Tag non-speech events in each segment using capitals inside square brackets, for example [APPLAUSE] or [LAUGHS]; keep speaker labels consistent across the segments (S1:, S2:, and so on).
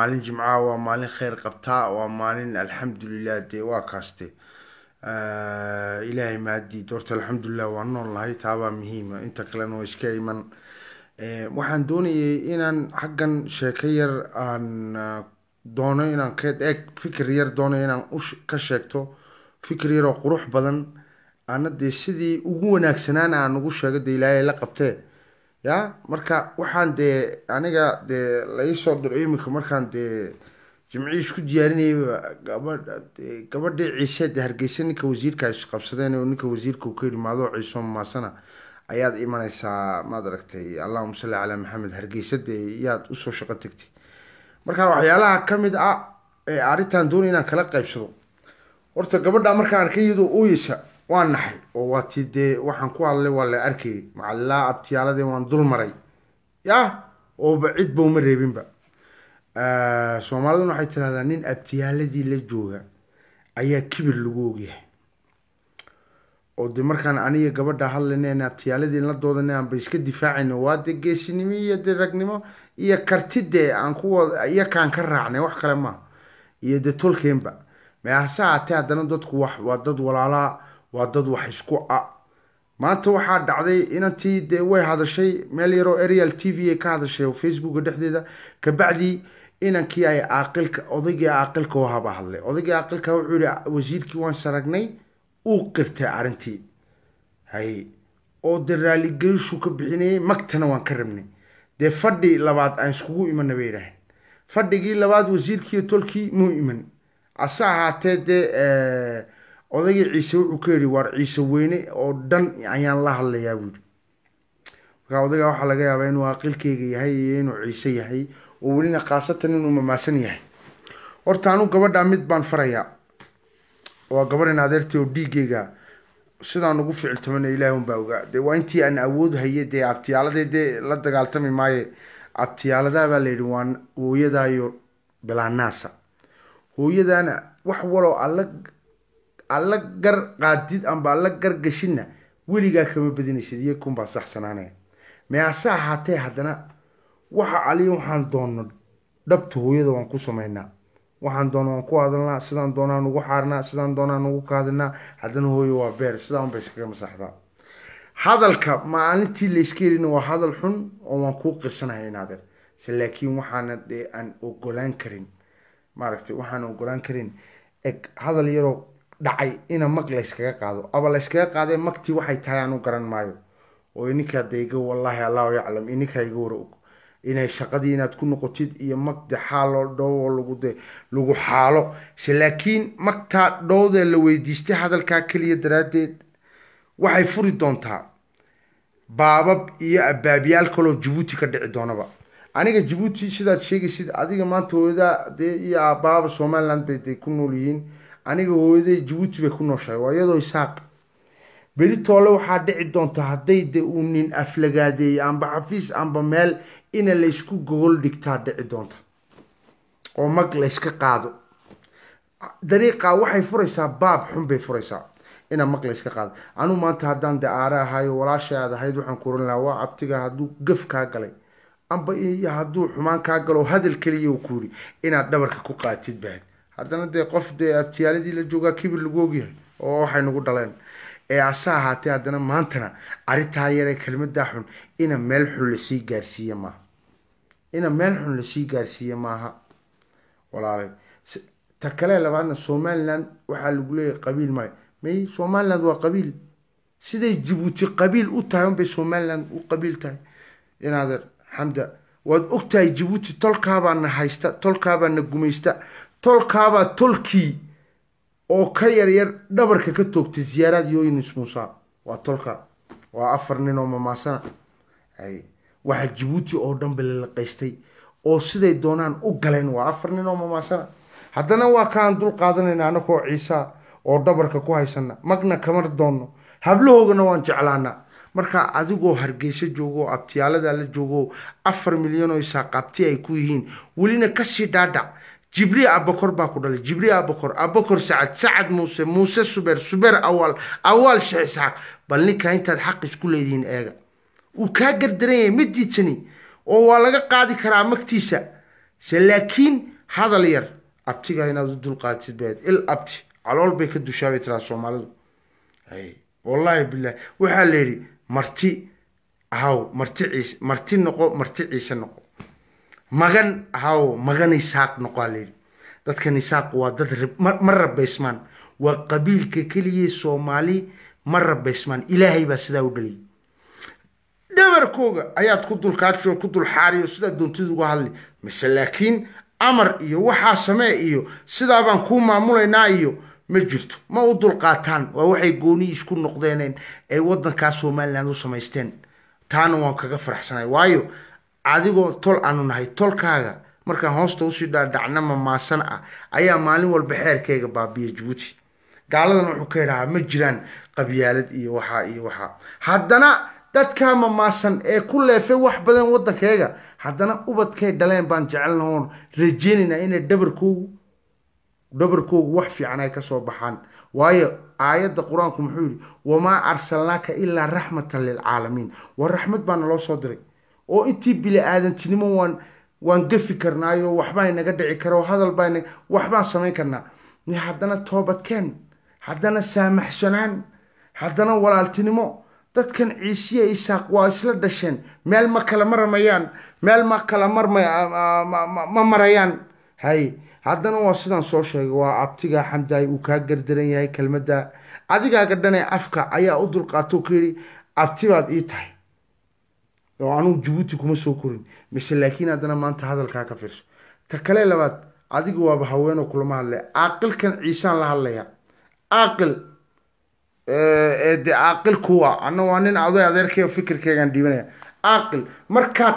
S1: maalin jimcaha waa maalin kheyr qabtaa waa maalin alxamdulilah dee waa kaaste. Ilaahay mahadii doorta alxamdulilah waa nool nahay taabaa muhiima inta kalena waa iska iman. Waxaan doonayay inaan xaggan sheeko yar aan doono inaan ka eeg fikir yar doonayo inaan ka sheegto. Fikir yar oo qurux badan. Ana dee sidii ugu wanaagsanaana aan ugu sheego dee ilaahay la qabtee ya marka waxaan dee aniga dee laisoo diro imika markaan dee jimcii isku diyaarinayaba gabadha gabadhii ciise dee hargeysa ninka wasiirka ay isqabsadeen ninka wasiirka uu ka yidhi maadoo ciiso maasana ayaad imanaysaa maad aragtay allahuma salli calaa maxamed hargeysa dee yaad u soo shaqo tegtay marka waxyaalaha ka mid ah ee arrintan doonay inaan kala qaybsado horta gabadha markaan arkay iyadoo ooyeysa waa naxay oo waa dee waxaan ku hadlay waa la arkayay macallaa abtiyaaladee waan dul maray. Yah ooba cidba uma reebinba soomaaliduna waxay tirahdaa nin abtiyaaladii la jooga ayaa kibir lagu ogyahay. Oo de markaan aniga gabadha hadlayna abtiyaaladii la doodana iska difaacayno waa dee geesinimo iyo dee ragnimo iyo karti dee aan kuwa iyakaan ka raacnay wax kale maaha. Iyo dee tolkeenba. Meehase haatee haddana dadku wax waa dad walaalaa waa dad wax isku a. Maanta waxaa dhacday inantii dee way hadashay meel yaroo arial t v ay ka hadashay oo facebooka dhexdeeda. Kabacdii inankii ay aaqilka odaygii aaqilka oo haba hadlay. Odaygii aaqilka wuxuu yihi wasiirkii waan saragnay uu qirtay arrintii. Hay oo dee raaligelishu ka bixinayay magtana waan ka rabnay. Dee fadhi labaad aan iskugu imana bay yidhaaheen fadhigii labaad wasiirkiiyo tolkii muu iman. Ase ahaatee dee odaygii ciise wuxuu ka yidhi waar ciise weyne oo dhan ayaan la hadlayaa buu yidhi. Markaa odaygaa waxaa laga yaabaa inuu aqilkeyga yahay iyo inuu ciise yahay oo welina khaasatan inuu mamaasan yahay. Horta anu gabadha mid baan farayaa. Waa gabadhan adeertay oo dhiigeyga sidaan ugu ficiltamana ilaahi unbaa ogaa. Dee waa intii aan awood haye dee abtiyaaladee dee la dagaaltami maaye. Abtiyaaladaa baa layidhi waa hooyadaayo bilaanaasa hooyadaana wax waloo alla alla gar qaadid amba alla gar gashidna weligaa kama badinaysid iyo kunbaa saxsanaanaya mease ahaatee haddana waxa aliya waxaan doonno dhabta hooyada waan ku samaynaa waxaan doona waan ku hadalnaa sidaan doonaan ugu xaarnaa sidaan doonaan ugu kaadinaa haddana hooyo waa beer sidaan bay iskaga masaxdaa hadalka maalintii layska helina waa hadal xun oo waan kuu qirsanahay inaadeer se laakiin waxaana dee aan ogolaan karin maaragtay waxaan ogolaan karin eg hadal yaroo dhacay ina mag layskaga qaado. Aba layskaga qaadee magtii waxay tahay aan garan maayo. Oo ininkaa de wallaahi allahu yaclam ininkaa iga wara og inay shaqadii inaad ku noqotid iyo magde xaaloo dhow oo lagu de lagu xaalo. Se laakiin magtaa dhowdee la weydiistay hadalkaa keliya daraaddeed waxay furi doontaa baabab iyo abaabyaal kaloo jabuuti ka dhici doonaba. Aniga jabuuti sidaad sheegaysid adiga maanta hooyadaa dee iyo aabaaba somaliland bay de ku nool yihiin aniga hooyaday jabuuti bay ku nooshahay waa iyadoo isaaq beri waxaa dhici doonta hadday de uu nin aflagaadeeyey amba xafiis amba meel ina laysku gogol dhigtaa dhici doonta. Oo mag layska qaado. Dariiqa waxay furaysaa baab xun bay furaysaa ina mag layska qaado. Anuu maanta haddaan de aare ahayo walaashay aad ahayd waxaan ku oran lahaa waa abtiga hadduu gaf kaa galay amba hadduu xumaan kaa galo hadal keliya uu ku yiri inaad dhabarka ku qaatid baad haddana dee qof dee abtiyaaladii la joogaa kibir lagu ogyahay oo waxay nagu dhaleen. Ee ase ahaatee haddana maantana arrintaa yaree kelmadaa xun ina meel xun la sii gaarsiiye maaha. Ina meel xun la sii gaarsiiye maaha. Walaalay ta kale labaadna somaliland waxaa lagu leeyahay qabiil male. May somaliland waa qabiil. Siday jabuuti qabiil u tahay unbay somaliland u qabiil tahay. Inaadeer xamda waad ogtahay jabuuti tolkaabaana haysta tolkaabaana gumaysta tolkaabaa tolkii oo ka yaryar dhabarka ka toogtay ziyaaraad yooyinis muusa. Waa tolka. Waa afar nin oo mamaasana. Waxaa jabuuti oo dhan ba lalaqaystay oo siday doonaan u galeen waa afar nin oo mamaasana. Haddana waa kaan dul qaadanayna anakoo ciisa oo dhabarka ku haysana magna kama doonno. Hablahoogana waan jeclaanaa. Marka adigoo hargeyso joogo oo abtiyaalada la joogo afar milyan oo isaaqaabti ay ku yihiin welina ka sii dhaadhac jibri abakor baa ku dhalay. Jibri abakor abakor sacad sacad muuse muuse subeer subeer awaal awaal sheekh isxaaq. Bal ninkaa intaad xaq isku leedihiin eega. Wuu kaa gardaran yahay ma diidsani oo waa laga qaadi karaa magtiisa. Se laakiin hadal yar abtiga inaad u dulqaatid baad il abti calool bay ka dushaa bay tiraa soomaalidu wallaahi bilahi waxaa la yidhi marti haw marti ciise marti noqo marti ciise noqo magan haw magan isaaq noqo aa la yidhi dadkan isaaq waa dad ma ma rabaysmaan waa qabiilka keliya soomaali ma rabaysmaan ilaahay baa sidaa u dhaliyay. Dhabarkooga ayaad ku dulkaajo ku dul sidaa doontida uga hadli. Mise laakiin amar iyo waxaa samee iyo sidaa baan kuu maamulaynaa iyo ma jirto. Ma u dulqaataan waa waxay gooni isku noqdeeneen ay wadankaa somaliland u samaysteen. Taana waan kaga faraxsanay waayo adigoo tol aanu nahay tolkaaga markaan hoosta u sii dhaadhacna mamaasan ah. Ayaa maalin walba xeerkayga baabiya jabuuti gaaladan wuxuu ka idhahaa ma jiraan qabyaalad iyo waxaa iyo waxaa haddana dadkaa mamaasan ee ku leefay wax badan waddankayga haddana ubadkay dhaleen baan jecelna oon rajeynaynaa inay dhabarkoogu dhabarkoogu wax fiican ay ka soo baxaan. Waayo aayadda qur'aanku muxuu yidhi wamaa arsalnaaka ilaa raxmatan lilcaalamiin waa raxmad baa naloo soo diray oo intii bili aadantinimo waan waan gafi karnaayo waxbaa inaga dhici kara oo hadal baa waxbaan samayn karnaa. Haddana toobadkeen haddana saamaxsanaan haddana walaaltinimo. Dadkan ciisiya isaaq waa isla dhasheen. Meel ma kala maramayaan meel ma kala marma ma- ma- ma marayaan. Hay haddana waa sidaan soo sheegay waa abtigaa xamdaay uu kaa gardaran yahay kelmadda. Adigaaga dhanee afka ayaa u dulqaato ka yidhi abtibaad ii tahay oo anugu jabuuti kuma soo korin. Mise laakiin haddana maanta hadalkaa ka fiirso. Ta kale labaad adiga waaba haweenoo kulama hadlaya caaqilkan ciisaan la hadlaya caaqil de caaqil kuwa anna waa nin aday adeerkay fikirkeygaan dhiibanaya caaqil markaad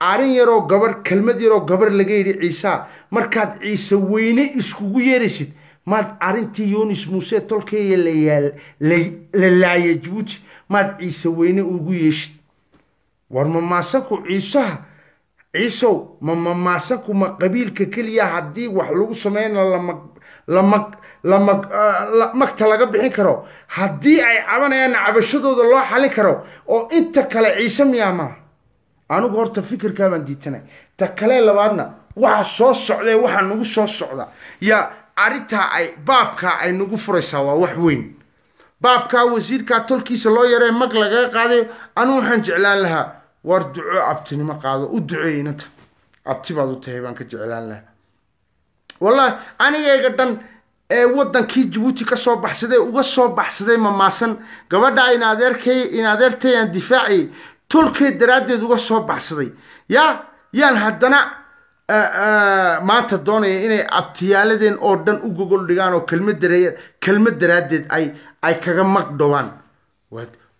S1: carin yaroo gabar kelmad yaroo gabar laga yidhi ciisa markaad ciise weyne iskugu yeeraysid maad carintii yunis muuse tolkeeya la laaya jabuuti maad ciise weyne ugu yeeshid war mamaasanku ciisaha? Ciisow ma mamaasanku ma qabiilka keliya haddii wax lagu lama la- magta laga bixin karo? Haddii ay cabanayaan cabashadooda loo xalin karo oo inta kale ciise miyaa maaha anigu horta fikirkaa baan diitanay ta kale labaadna waxa soo socdee waxaa nagu soo socda. Yaa arrintaa ay baabkaa ay nagu furaysaa waa wax weyn. Baabkaa wasiirkaa tolkiisa loo yaree mag lagaga qaadayo anigu waxaan jeclaan lahaa war duco abtinimo qaado u duceey inanta abti baad u tahay baan ka jeclaan lahaa. Wallahi anigayga dhan ee wadankii jabuuti ka soo baxsaday uga soo baxsaday mamaasan gabadha in adeerkay in adeertay daraaddeed uga soo baxsaday. Yaa yaan haddana maanta doonaya inay abtiyaaladeen oo dhan u gogol dhigaan oo kelmad dare kelmad daraaddeed ay ay kaga magdhowaan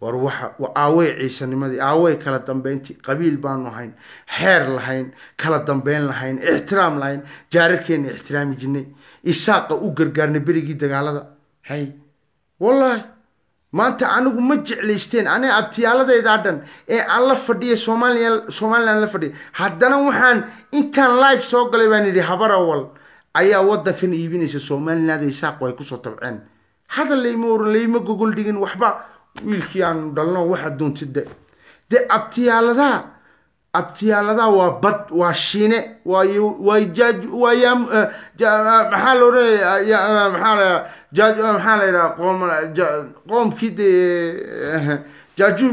S1: war waxa wa- aawey ciisanimadii aawey kala dambeyntii qabiil baanu hayn xeer lahayn kala dambeyn lahayn ixtiraam lahayn jaararkeena ixtiraami jirnay isaaqa u gargaarnay berigii dagaalada. Hay wallaahi maanta anigu ma jeclaysteen aniga abtiyaaladaydaa dhan ee aan la fadhiya soomaaliya somaliland la fadhiya haddana waxaan intaan live soo galay baan yidhi habar awal ayaa wadankan iibinaysa somaliland isaaq ay ku soo tabceen. Hadal layma oran layma gogol dhigin waxba wiilkii aanu dhalno waxa doontid de abtiyaaladaha abtiyaaladaha waa bad waa shiine waa yu- waa jaaj waa yaam eh, ja- maxaa la oranaya qoomkii dee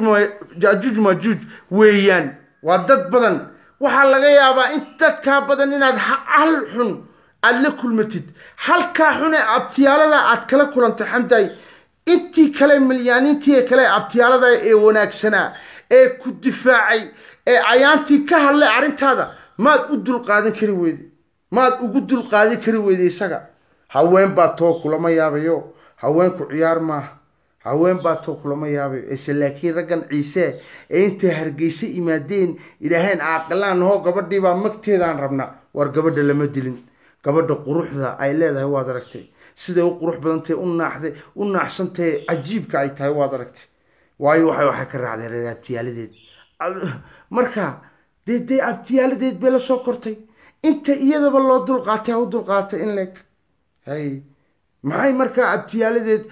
S1: ma- jaajuuj majuuj weeyaan waa dad badan. Waxaa laga yaabaa in dadkaa badan inaad ha- hal xun aada la kulmatid. Halkaa xun ee abtiyaalada aad kala kulantay xamday intii kale milyaaniintii kale abtiyaalada ee wanaagsanaa ee ku difaacay ee cayaantii ka hadlay arrintaada maad u dulqaadan kari weyde maad ugu dulqaadan kari weyde isaga. Haween baa too kulama yaabayo. Haweenku ciyaar maaha haween baa too kulama yaabayo. Ese laakiin raggan ciise ee intay hargeysa imaadeen idhaaheen aaqilaan hoo gabadhii baa magteedaan rabnaa war gabadha lama dilin gabadha quruxda ay leedahay waad aragtay. Siday u qurux badantahay u naaxday u naaxsantahay cajiibka ay tahay waad aragtay. Waayo waxay waxay ka raacdeen abtiyaaladeed. Ab- marka dee dee abtiyaaladeed bay la soo kortay. Inta iyadaba loo dulqaatay ha u dulqaatay in leeg. Hay maxay markaa abtiyaaladeed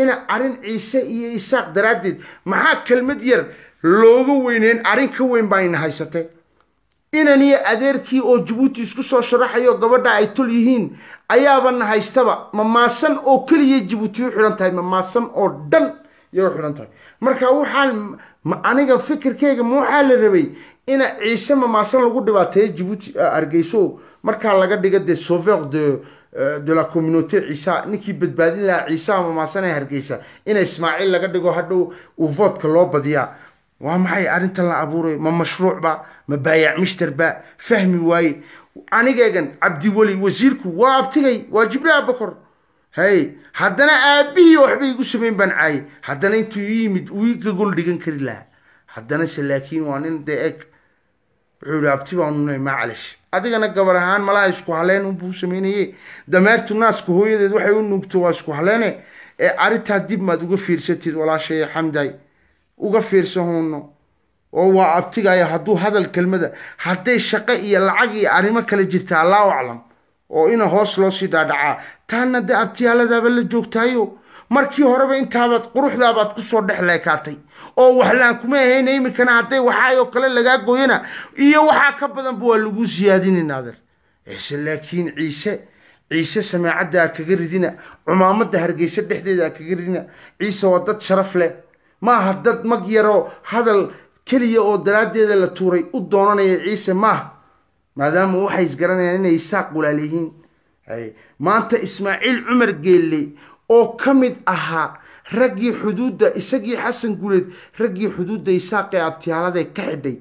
S1: ina arrin ciise iyo isaaq daraaddeed maxaa kelmad yar looga weyneyn arrin ka weyn baa ina haysatay inan iyo adeerkii oo jabuuti isku soo sharaxayo gabadha ay tol yihiin ayaabana haystaba. Mamaasan oo keliya jabuuti u xidhan tahay mamaasan oo dhan yay u xidhan tahay. Marka waxaan aniga fikirkeyga ma waxaa la rabay ina ciise mamaasan lagu dhibaateeyo jabuuti argeyso markaa laga dhiga de sauveur de de la communauté ciisa ninkii badbaadin lahaa ciisaha mamaasan ee hargeysa ina ismaaciil laga dhigo hadhow uu voodka loo badiyaa waa maxay arrintan la abuurayo ma mashruuc ba? Ma baayac mishtar ba? Fahmi waaye. Anigeegan cabdiweli wasiirku waa abtigay waa jibriil abakor hay haddana aabihii waxba igu sameyn baan caayay haddana intuu ii yimid uu iga gol dhigan kari lahaa. Haddana se laakiin waa nin dee eg wuxuu yihi abti baanu nahay macalish adigana gabar ahaan malaha isku haleen unbuu sameynaye dameertu naaska hooyadeed waxay u nuugto waa isku haleene. Ee arrintaa dib maad uga fiirsatid walaashay xamday uga fiirsan huuno oo waa abtigaya hadduu hadal kelmada hadday shaqo iyo lacag iyo arrimo kale jirta allahu aclam. Oo ina hoos loo sii dhaadhacaa. Taana dee abtiyaaladaaba la joogtaayo? Markii horeba intaabaad quruxdaabaad ku soo dhex leekaatay. Oo waxlaan kuma ahayna iminkana hadday waxaayoo kale lagaa gooyana iyo waxaa ka badanba waa lagu siyaadini naader ise laakiin ciise ciise sameecadda a kaga ridina cumaamadda hargeysa dhexdeeda kaga ridina ciise waa dad sharaf leh maaha dad mag yaroo hadal keliya oo daraaddeeda la tuuray u doonanaya ciise maaha maadaama waxay isgaranayaan inay isaaq walaal yihiin. Maanta ismaaciil cumar geelle oo ka mid ahaa raggii xuduudda isagii xasan guleed raggii xuduudda isaaqee abtiyaalada ka xidhay.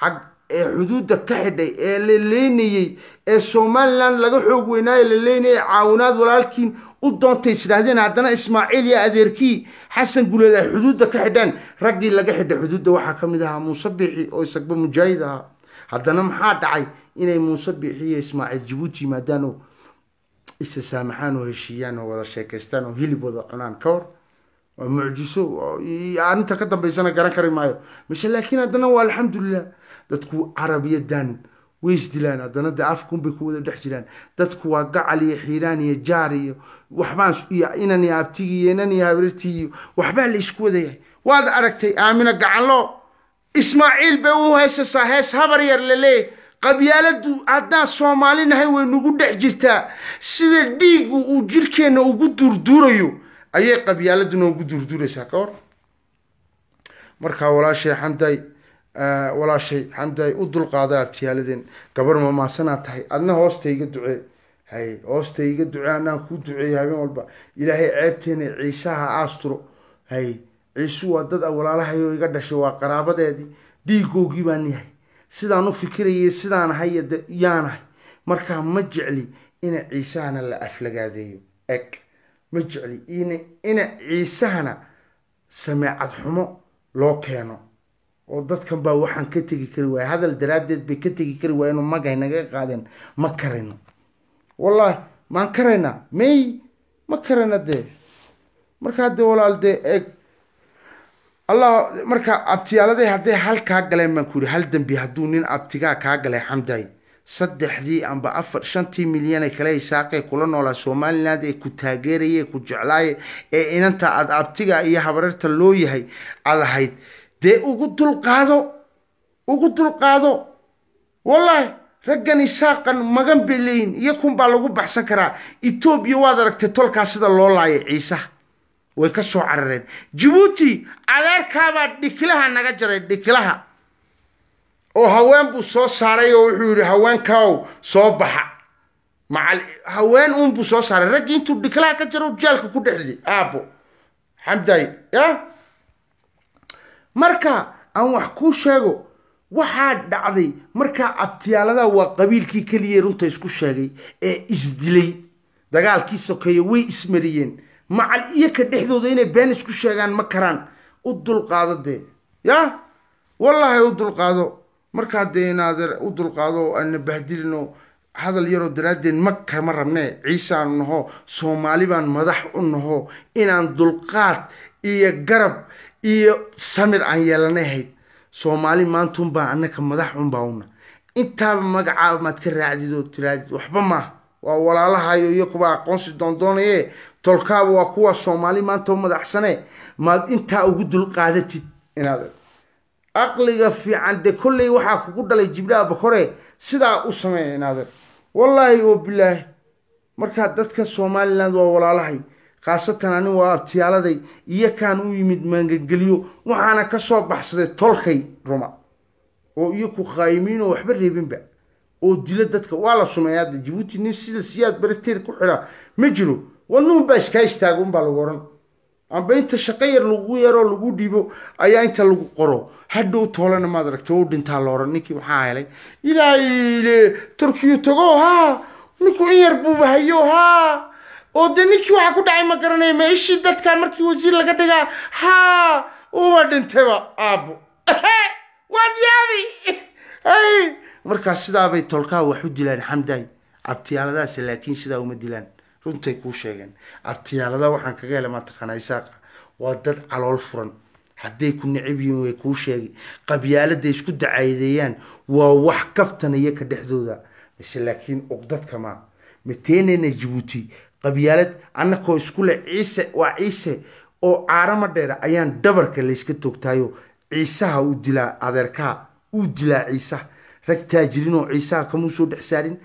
S1: Xag ee xuduudda ka xidhay ee la leynayey ee somalilan laga xoog weynaayo la leynayay caawinaad walaalkiin u doontay isdhaahdeen haddana ismaaciil iyo adeerkii xasan guleed ay xuduudda ka xidheen raggii laga xidhay xuduudda waxaa ka mid ahaa muuse biixi oo isagba mujaahid ahaa. Haddana maxaa dhacay inay muuse biixi iyo ismaaciil jabuuti yimaadaan oo isa saamaxaan oo heshiiyaan oo wada sheekaystaan oo hilib wada cunaan ka hor waa mucjiso arrinta ka dambaysana garan kari maayo. Mise laakiin haddana waa alxamdulilah dadku carabiyadan way isdilaan haddana dee afkunbay ku wada dhex jiraan. Dadku waa gacal iyo xiiraan iyo jaar iyo waxbaan iyo inan iyo abtigi iyo inan iyo habrirtii iyo waxbaa la isku wadayahay waad aragtay aamina gacanlo ismaaciil bay u haysasaa hees habar yar laleeyahy qabyaaladu haddaan soomaali nahay way nagu dhex jirtaa. Sida dhiigu uu jirkeenna ugu duurduurayo ayay qabyaaladuna ugu duurduuraysaa ka hor. Markaa walaashay xamday walaashay xamday u dulqaada abtiyaaladeen gabar mamaasanaa tahay. Adna hoosta iga ducee. Hay hoosta iga ducee anaan kuu duceeya habeen walba. Ilaahay ceebteena ciisaha aasturo. Hay ciisu waa dad walaalahayo iga dhashay waa qaraabadeedii. Dhiigoogii baan yahay. Sidaan u fikirayay sidaan ahay yaanahay markaa ma jecli ina ciisahana la aflagaadeeyo. Eg ma jecli ina ciisahana sameecad xumo loo keeno oo dadkan baa waxaan ka tegi kari waaya. Hadal daraaddeed bay ka tegi kari waayeen oo magay naga qaadeen. Ma karayno. Wallahi maan karaynaa may ma karayna dee. Markaa dee walaal dee eeg. Allah marka abtiyaaladay hadday hal kaa galeen baan ku yidhi hal dembi hadduu nin abtigaa kaa galay xamday saddexdii amba afar shantii milyan ee kale isaaqee kula noolaa somaliland ee ku taageeraya ee ku jeclaaye ee inanta aad abtiga iyo habareerta loo yahay aad ahayd dee ugu dulqaado ugu dulqaado wallahi raggan isaaqan magan bay leeyihiin iyo kun baa lagu baxsan karaa etoobiya waad aragtay tolkaa sida loo laayay ciisaha way ka soo carareen jabuuti adeerkaabaa dhikilaha naga jaray dhikilaha oo haween buu soo saaray oo wuxuu yidhi haweenkaow soo baxa macal haween uunbuu soo saaray raggii intuu dhikilaha ka jaro jaalka ku dhexday aabo xamday ya marka aan wax kuu sheego waxaa dhacday markaa abtiyaalada waa qabiilkii keliya runta isku sheegay ee isdilay. Dagaalkii sokeeye way ismariyeen. Macal iyo ka dhexdooda inay been isku sheegaan ma karaan. U dulqaado dee. Ya? Wallahi u dulqaado markaa dee inaadeer u dulqaado aana bahdilino. Hadal yaroo daraaddeed ma kama rabnee ciisaanu naho soomaali baan madax u naho inaan dulqaad iyo garab iyo samir aan yeelanay hayd soomaali maantunbaa annaka madax unbaa una intaaba magacaa maad ka raacdid oo tiraadid waxba maaha waa walaalahayo iyo kuwa aqoonsi doondoonaye. Tolkaaba waa kuwa soomaali maanta u madaxsane maad intaa ugu dulqaadatid inaad aqliga fiican de kolley waxaa kugu dhalay jibraha bakore sidaa u sameeya inaadeer wallaahi oo bilaahi markaa dadka somaliland waa walaalahay khaasatan ani waa abtiyaaladay iyo kaan u yimid maangangeliyo waxaana ka soo baxsaday tolkay ruma oo iyo ku khaayimiin oo waxba reebinba oo dila dadka waa la sumeeyaa de jabuuti nin sida siyaad bariteer ku xidha ma jiro. Wanuun baa iskaa istaaga unbaa lagu oran. Amba inta shaqo yar lagu yaroo lagu dhiibo ayaa inta lagu qoro. Hadhow toolana maad aragta u dhintaa la oran ninkii maxaa helay ilaahile turkiyu tago haa! Ninku in yar buuba hayo haa oo de ninkii waxaa ku dhacay ma garanaya ma ishii dadka markii wasiir laga dhigaa? Haa uba dhintayba aabo waad yaabi markaas sidaabay tolkaa wax u dilaan xamdaay. Abtiyaaladaas laakiin sidaa uma dilaan. Runtay kuu sheegeen. Abtiyaalada waxaan kaga helay mataqaana isaaqa waa dad calool furan. Hadday ku necab yihiin way kuu sheegay qabyaalada isku dacaadeeyaan waa wax kaftanaya ka dhexdooda. Mise laakiin uqdadka maa mateenena jabuuti qabyaalad annakoo iskule ciise waa ciise oo caarama dheera ayaan dhabarka layska toogtaayo. Ciisaha uu dilaa adeerkaha uu dilaa ciisaha rag taajiriinoo ciisaha kamuu soo dhex saarin.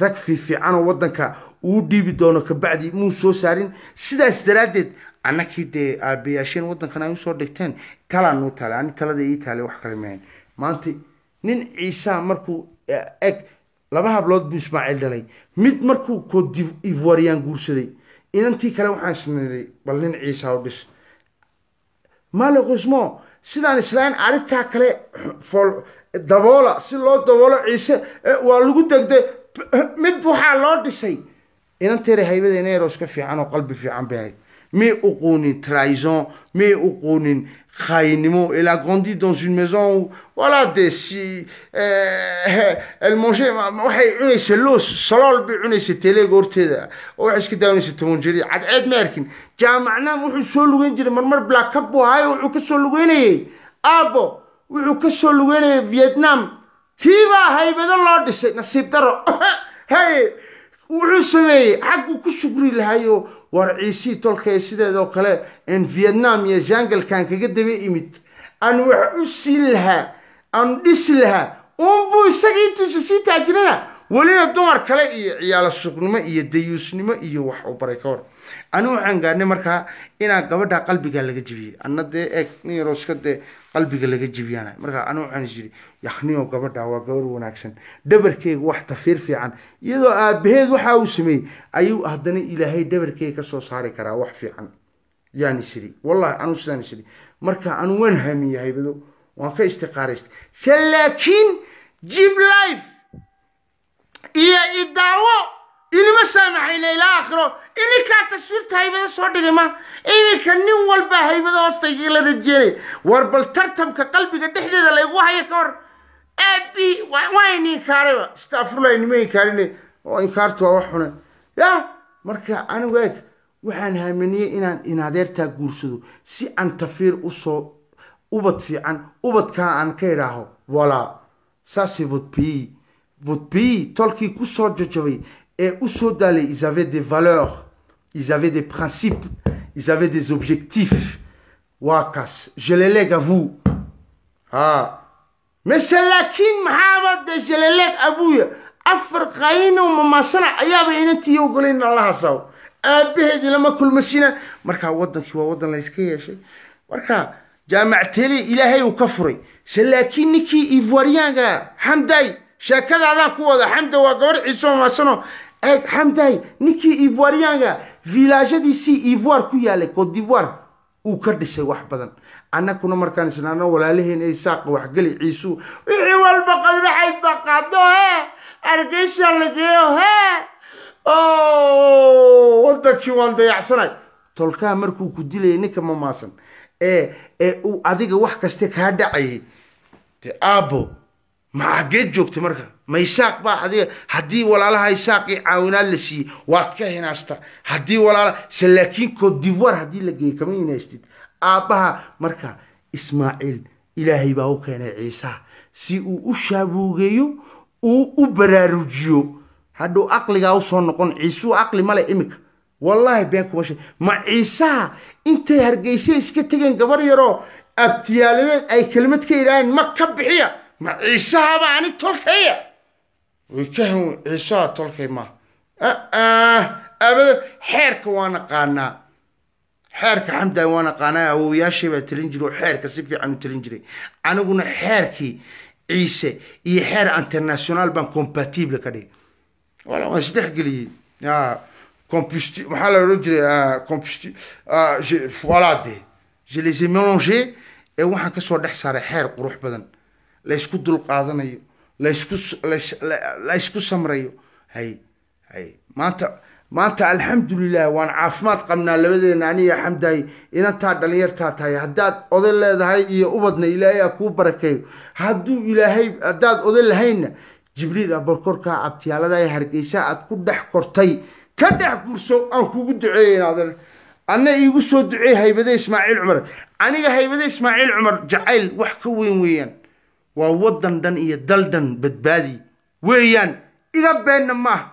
S1: Rag fiifiicanoo waddanka uu dhiibi doono kabacdi muu soo saarin. Sidaas daraaddeed annakii dee aabayaasheen waddankan ay u soo dhigteen talaan nuu taale. Ani talada ii taale wax kale mahayn maanta nin ciisaha markuu eg laba hablood buu ismaaciil dhalay. Mid markuu cote ivoiriyaan guursaday inantii kale waxaan isniray bal nin ciisa u dhis. Maliqismo sidaan islaan arrintaa kale daboola si loo daboolo ciise waa lagu degday mid waxaa loo dhisay. Inanteera haybadeena yaroo iska fiican oo qalbi fiican bay ahayd may uquunin trahison may uquunin khaynimo elle a grandi dans une maison où voilà des si elle mangeait waxay cunaysa loos salool bay cunaysa teleega horteeda oo waxay iska daawanaysa toban jiri cadceed ma arkin jaamacna wuxuu soo lugeyn jiray marmar blackab buu ahaayo wuxuu ka soo lugeynayay aabo wuxuu ka soo lugeynayay vietnam. Kiibaa haybado loo dhisay nasiib daro hay wuxuu sameeyey xagguu ku shukri lahayo war ciisii tolka ee sideedoo kale in vietnam iyo jangalkan kaga daba imid. Aan wax u siin lahaa aan dhisi lahaa uunbuu isaga intuusa sii taajirana. Welina dumar kale iyo ciyaalo sugnimo iyo dayuusnimo iyo wax u baray ka hor ani waxaan gaadhnay markaa inaa gabadha qalbiga laga jebiyey anna dee eeg nin yaroo iska qalbiga laga jebiyaana. Markaa ani waxaan is yidhi yakniyo gabadha waa gabar wanaagsan. Dhabarkeyga wax tafiir fiican. Iyadoo aabaheed waxa uu sameeyey ayuu haddana ilaahay dhabarkeyga ka soo saari karaa wax fiican. Yaan is yidhi wallahi anu sidaan is yidhi marka anu waan haamiye haybado waan ka istiqaaraystay se laakiin jib life! Iyo idaawo inima saamaxayna ilaa aakhiro ininkaa taswiirta haybada soo dhigay ma iminka nin walba haybada hoostayga la rajeelay war bal tartamka qalbiga dhexdeeda laygu haya ka hor aabi waa ini inkaarayba istafurla inima inkaarine oo inkaarta waa wax xune ya marka anigu eeg waxaan haaminiyey inaan inadeertaa guursado si aan tafiir u soo ubad fiican ubadkaa aan ka idhaaho votre pays votre pays tolkii ku soo jajabay et où sont allés Ils avaient des valeurs, ils avaient des principes, ils avaient des objectifs. Wakas, je les lègue à vous. Ah. Mais c'est là qui m'a je les lègue à vous. afar qayno mamasana ayaaba inantii ogolayn allaha saw aabaheedii lama kulmasina markaa wadankii waa wadan layska yeeshay marka jaamacteli ilaahay uu ka furay se laakiin ninkii ivoiriyaanka xamday sheekadaadaan ku wada xamda waa gabar ciiso mamasano eeg xamday ninkii ivoiriyaanka vilaajadiisii ivoire ku yaalay cote d'ivoire uu ka dhisay wax badan. Annakuna markaan isnaano walaalaheen ay saaqa waxgeli ciisu wixii walba qadraxayd baa qaado hee argeysa lageeyo hee wadankii waan dayacsanay. Tolkaa markuu ku dilayay ninka mamaasan ee ee uu adiga wax kaste kaa dhacayay de aabo ma xaggeed joogtay marka? Ma isaaq baa adiga haddii walaalaha isaaqii caawinaad la siiyey waad ka hinaasta. Haddii walaala se laakiin cote haddii la geeyey kama hinaystid aabbaha marka ismaaciil ilaahay baa u keenay ciisaha si uu u shaabuugeeyo uu u baraarujiyo hadhow aqligaa u soo noqon ciisuu aqli male imika wallaahi been kuma sheeg. Ma ciisaha intay hargeysa iska tegeen gabar yaroo abtiyaaladeed ay kelmad ka yidhaaheen ma ka bixiya ما عيسى ما عن التركية ويكهم عيسى تركي ما. أه،, أه أبدا. حيرك وانا قانا. حيرك حمدا وانا قانا. وياشي بتلنجرو حيرك سيفي عن تلنجري أنا قلنا حيركي عيسى. هي حير انترناسيونال بان كومباتيبل كدي ولا ما شدح قلي. يا كومبستي محل رجلي يا أه، كومبستي أه، فوالا دي. جي لي زي ميلونجي. اي واحد كسور دح صار حير قروح بدن. Laysku la isku samrayo. Hay hay maanta maanta alxamdulilah waan caafimaad qabnaa labadeena aniga xamdahay inantaa dhalinyartaa tahay haddaad oday leedahay iyo ubadna ilaahay kuu barakeeyo. Hadduu ilaahay haddaad oday lahaynna jibriil abarkorkaa abtiyaalada ee hargeysa aad ku dhex kortay ka dhex guurso aan kugu duceeyeyn anna iigu soo duceey haybade ismaaciil cumar. Aniga haybade ismaaciil cumar jacayl wax ka weyn weeyaan waa waddan dhan iyo dal dhan badbaadi. Weeyaan iga beenna maaha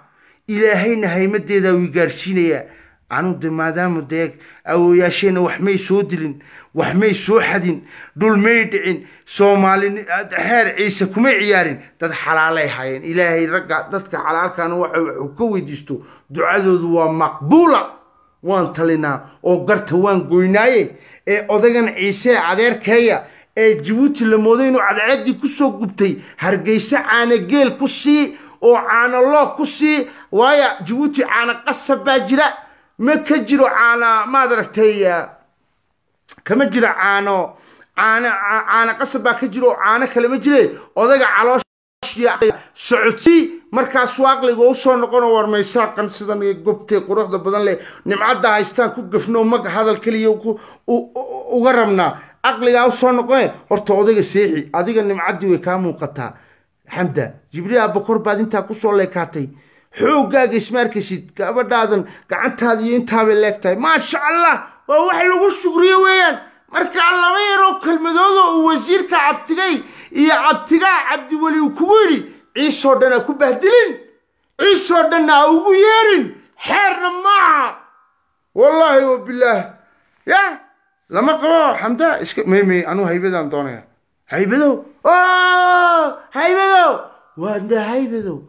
S1: ilaahayna haymadeedaa wii gaarsiinayaa. Anu de maadaama dee awooyaasheenna wax may soo dilin wax may soo xadin dhul may dhicin soomaali xeer ciise kumay ciyaarin. Dad xalaalay hayeen. Ilaahay ragga dadka xalaalkana waxa wuxuu ka weydiisto ducadoodu waa maqbuula. Waan talinaa oo garta waan goynaaye. Ee odagan ciise adeerkeeya ee jabuuti la mooday inuu cadceeddii ku soo gubtay hargeyse caana geel ku sii oo caano loo ku sii waayo jabuuti caana qasab baa jira. Ma ka jiro caana maad aragtay kama jiro caano caana qasab baa ka jiro caano kale ma jire. Odaga caloosh socodsii markaasuu aqliga u soo noqonoo warmaysaaqan sidan gobtay quruxda badan leh nimcadda haystaan ku gafno mag hadal keliya uga rabnaa aqligaa u soo noqone horta odayga seexi adiga nimcaddii way kaa muuqataa. Xamda jibriil abakor baad intaa ku soo leekaatay. Xooggaaga isma arkaysid gabadhaadan gacantaada iyo intaabay leegtahay maasha allah waa wax lagu shugriyo weeyaan. Markaa laba yaroo kelmadooda uu wasiirka cabtigay iyo cabtigaa cabdiweli uu kugu yidhi ciisoo dhan ha ku bahdilin. Ciisoo dhanna ha ugu yeerin xeerna maaha. Wallaahi wabilaah ya lama qabo xamda iska may may anuu haybadaan doonaya haybadow haybadow waada haybadow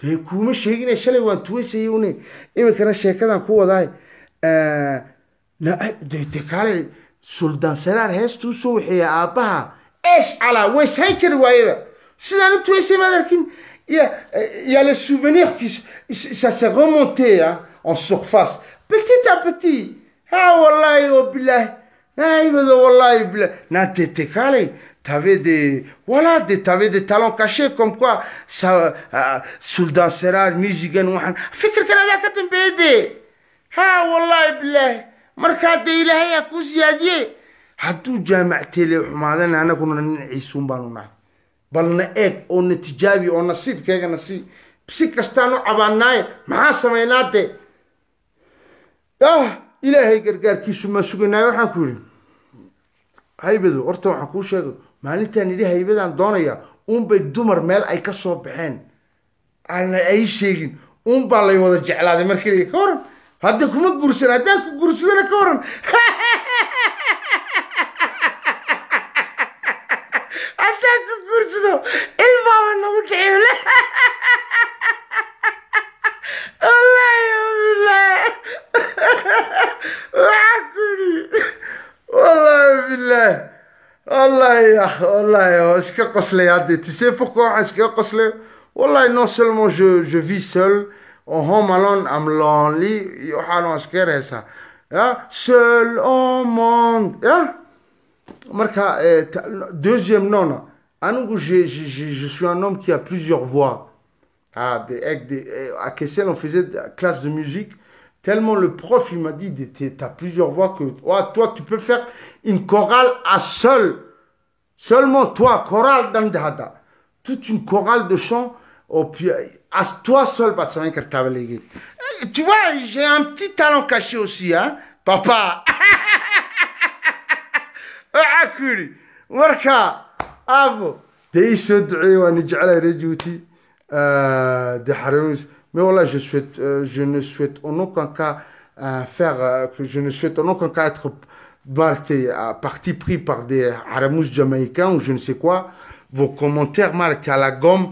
S1: dee kuuma sheegina shalay waan tuwasayay une. Iminkana sheekadan ku wadaay. De kaale suldaan saraar heestuu soo waxeeya aabbaha. Eesh calaa wayshay kari waayeba. Sidaan u tuwaysay maad arkin? Y a le souvenir qui ça s'est remonté en surface. Petit à petit. Ha wallahi wabilahi haybadow wallahi bilahi naatete kaaley t'avais des voilà des t'avais des talents cachés comme quoi ça euh, Sultan Serar musigan waxaan fikirkan adaa ka dambeeyay dee ha wallahi billahi markaa dee ilaahay aa ku siyaadiye hadduu jaamacteele xumaadana anaguna nin ciisuun baanu nahay balna eeg oo na tijaabi oo nasiibkeega nasiib si kastaan u cabaannaaye maxaa samaynaa dee ah ilaahay gargaarkiisu maa suganaayo waxaan ku yidhi haybado horta waxaan kuu sheegay maalintaan yidhi haybadaan doonaya uunbay dumar meel ay ka soo baxeen. Aana ay sheegin uunbaa lay wada jeclaaday markii ka waran hadda kuma guursan haddaan ku guursadana ka waran [LAUGHS] haddaan ku guursado ilmaaba nagu jecele [LAUGHS] wallaahi bilaah wallahi wallahi iska qoslay hadde tu sais pourquoi wallahi non seulement je, vis seul en home alone am lonely waxaan waan iskaga reesaa ya seul au monde ya marka deuxième non. Je, suis un homme qui a plusieurs voix. Ah, des, des, à Kessel on faisait classe de musique tellement le prof il m'a dit tu as plusieurs voix que toi tu peux faire une chorale à seul. Seulement toi chorale d'Amdahada toute une chorale de chants au puis à toi seul bah, tu vois j'ai un petit talent caché aussi hein. Papa. [LAUGHS] De xaroonis mais voilà euh, je ne souhaite en aucun cas euh, faire euh, je ne souhaite en aucun cas être parti pris par des haramous jamaïcains ou je ne sais quoi. Vos commentaires maaragtay à la gomme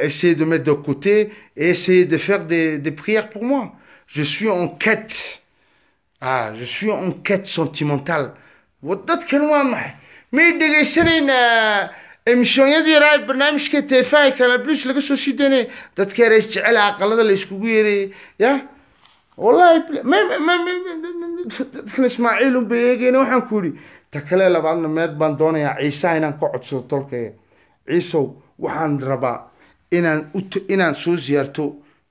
S1: essayez de mettre de côté et essayez de faire des, prières pour moi. Je suis en quête. Ah je suis en quête sentimentale. Maxay may dhegaysanaynaa emishonyadii yaraa barnaamijka teefaha kala plus laga soo sii daynaya dadka yareys jecela aqalada la iskugu yeerayay ya? Wallahi ismaaciil un bay waxaan ku yidhi ta kale labaadna meed baan doonayaa ciisaha inaan ka codsado tolkaya ciisow waxaan rabaa inaan inaan soo ziyaarto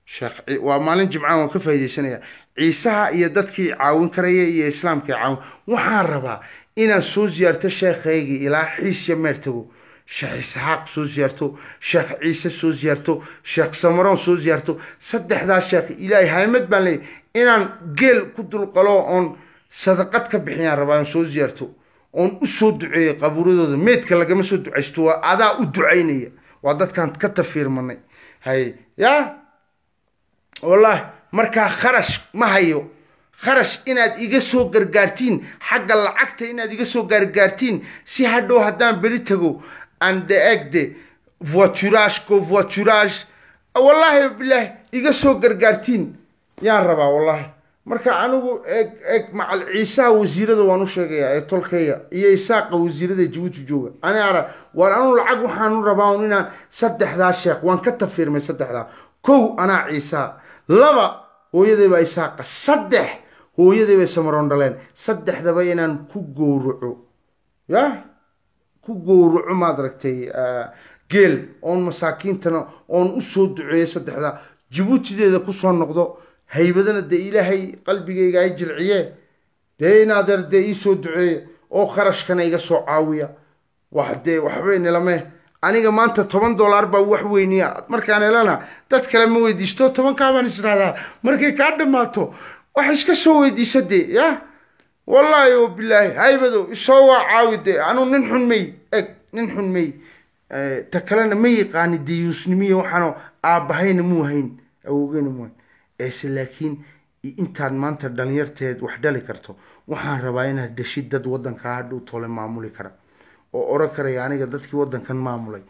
S1: sheekh waa maalin jimcaan waan ka faa'iidaysanaya. Ciisaha iyo dadkii caawin karaya iyo islaamkii caawin waxaan rabaa inaan soo ziyaarto sheekhaygii ilaa xiisya meer tago sheekh isxaaq soo ziyaarto sheekh ciise soo ziyaarto sheekh samaroon soo ziyaarto saddexdaa sheekh ilaahay haymad baan leeyay inaan geel ku dulqalo oon sadaqad ka bixiyaan rabaa soo ziyaarto oon u soo duceeyo qabuuradooda meydka lagama soo ducaysto waa adaa u ducaynaya. Waa dadkaan ka tafiirmanay hay yaa wallahi markaa kharash ma hayo. Kharash inaad iga soo gargaartiin xagga lacagta inaad iga soo gargaartiin si hadhow haddaan beri tago aan de eg de voiturage voiturage wallahi bilahi iga soo gargaartiin. Yaan rabaa wallahi. Marka anigu eg eg macal ciisaha wasiirada waan u sheegayaa ee tolkaya iyo isaaqa wasiirada jabuuti jooga. Ani ara waar anu lacag waxaanu rabaa un inaan saddexdaa sheekh waan ka tafiirmay saddexdaa. Kow anaa ciisaha laba hooyaday baa isaaqa saddex hooyaday bay samaroon dhaleen. Saddexdaba inaan ku gowraco. Ya ku gowraco maad aragtay geel oon masaakiintana oon u soo duceeyo saddexdaa jabuutideeda ku soo noqdo haybadana dee ilaahay qalbigayga ay jilciye dee inaadeer dee ii soo duceeya oo kharashkana iga soo caawiya. Wax dee waxbaynilame aniga maanta toban dollar baa wax weyniya. Markaan helana dad kale ma weydiisto? Tobankaa baan israadaa markay kaa dhammaato wax iska soo weydiisa dee ya wallaahi o bilaahi haybado isoo waa caawi dee anuu nin xun may eg nin xun may ta kalena ma yaqaani diyuusnimiya waxaano aabbahayna muu hayn awogeyna muu hayn. Eese laakiin intaad maanta dhalinyarteed wax dhali karto. Waxaan rabaa inaad dhashid dad waddankaa hadhow tole maamuli kara. Oo oran karaya aniga dadkii waddankan maamulay.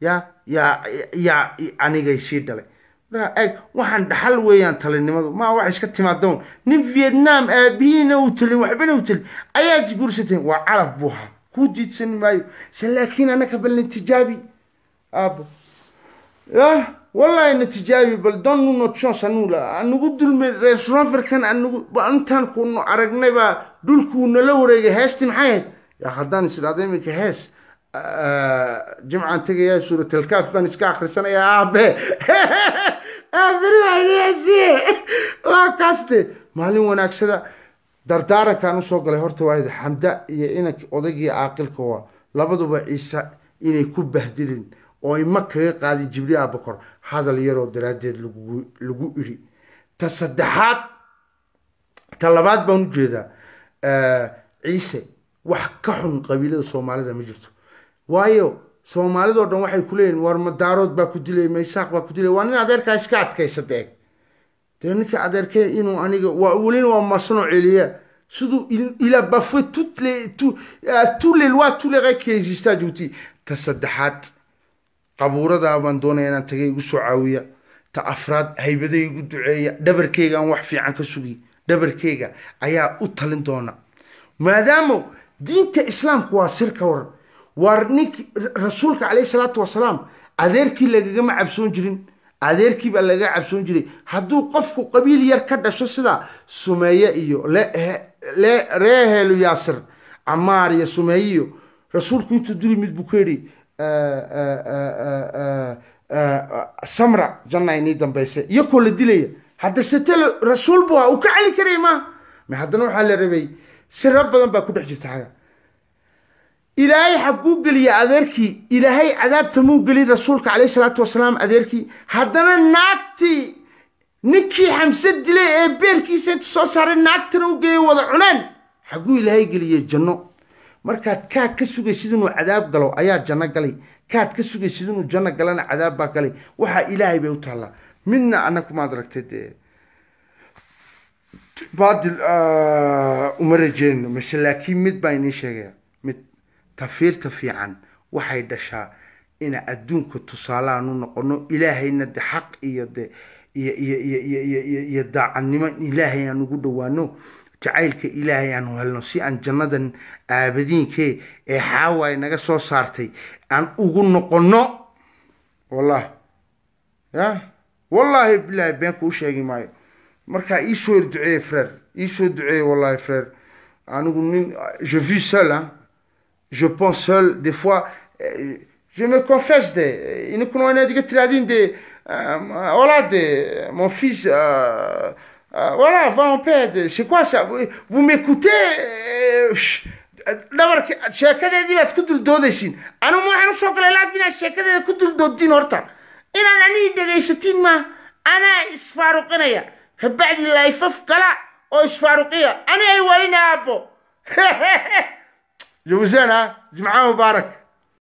S1: Yaa yaa yaa anigay sii dhalay waxaan dhaxal weeyaan talinimadu. Ma wax iska timaadown nin vietnam aabihiina uu talin waxbana uu talin ayaad isguursateen waa calaf buu ahaa. Kuu diidsan maayo. Se laakiin anaka balna tijaabi aabo yah wallahi na tijaabi bal donnu not chance anula anugu dulme reesuranfirkan anugu intaan kuunu aragnay baa dhulkuu nala wareegay. Heesti maxay ahayd? Yaa haddaan isdhahdo iminka hees jimcaan tegayaa suuratalkaaf baan iska akhrisanayaa aabe. [LAUGHS] Aaberiwaaniyasi waa kaaste maalin wanaagsada dardaarankaan u soo galay horta waahid xamda iyo inank odaygii caaqilka waa. Labaduba ciise inay ku bahdilin oo ima kaga qaadi jibriil abakor hadal yaroo daraaddeed lagu iri. Ta saddexaad ta labaad baan u jeedaa. Ciise wax ka xun qabiilada soomaalida ma jirto waayo soomaalidoo dhan waxay ku war madaarood baa ku dilay maysaaq baa ku dilay. Waa nin adeerkaa iska adkaysa deeg dee ninka adeerkee inuu aniga waa welina waa masanoo celiya. Siduu il bafoué toutes les tous tous les ta saddexaad qabuuradaa baan doonaya inaan tagay igu soo caawiya. Ta afraad haybaday igu duceeya. Dhabarkeyga aan wax fiican ka sugi. Dhabarkeyga ayaa u talin doona. Maadaama diinta islaamku waa sir ka waran waa ninkii rasuulka calayhi salaatu wasalaam adeerkii lagagama cabsoon jirin adeerkii baa lagaga cabsoon jiray. Hadduu qofku qabiil yar ka dhasho sida sumeeye iyo ree heelu yaasir camaar iyo sumeeye iyo rasuulku intuu duli mid buu ka yidhi samra janna inii dambaysa iyakoo la dilaya hadda setelo rasuul bu uu ka celi karaya maaha ma haddana waxaa la rabay siro badan baa ku dhex jirta xaga ilaahay xaguu geliya adeerkii ilaahay cadaabta muu gelin rasuulka calayhi salaatu wasalaam adeerkii. Haddana naagtii ninkii xamse dilay ee beerkiisa intu soo saaray naagtana u geeya wada cuneen. Xaguu ilaahay geliyey janno. Markaad kaad ka sugaysid inuu cadaab galo ayaa janno galay. Kaad ka sugaysid inuu janno galana cadaab baa galay. Waxaa ilaahay bay u taallaa. Midna annagu maad aragtay dee. Baadil uma rajeynno mase laakiin mid baa inii sheegaya tafiirta fiican waxay dhashaa ina adduunka tusaaleaan u noqono ilaahayna de xaq iyo de iyo daacadnimo. Ilaahay aan ugu dhawaano jacaylka ilaahay aan helno si aan jannadan aabadiinkee ee xaawa ay naga soo saartay aan ugu noqono wallahi ya? Wallahi bilahi been kuu sheegi maayo. Marka iisoo erduceeye frère iisoo duceeye wallahi frère. Anigu nin je vis seul hein je pense seul des fois euh, je me confesse de ininkuna waa inaad iga tirahdin de voilà de mon fils euh, euh, voilà va en paix c'est quoi ça? Vous, m'écoutez euh, sh- dhabarka sheekadeedii baad ku duldoodtiin horta gala oo isfaaruqiya ani ay جوزنا جمعة مبارك.